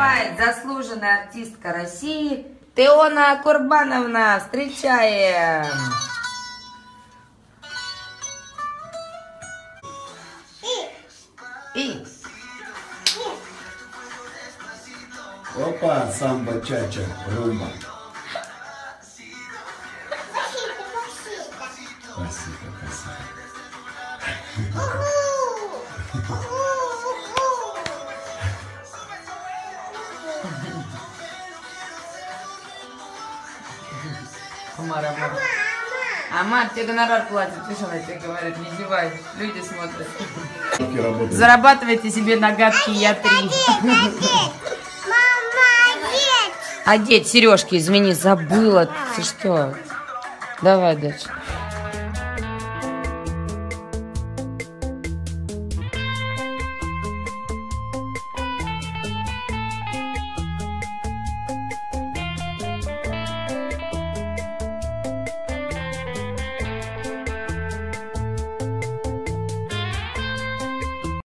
Выступает заслуженная артистка России Теона Курбановна. Встречаем! И Опа, самбо, чача, румба. Спасибо, спасибо. Амар, Амар. Амар, тебе гонорар что, она тебе говорит, не зевай. Люди смотрят. Зарабатывайте себе на гадкий я три. Одеть сережки, извини, забыла. Ты что? Давай, дочь.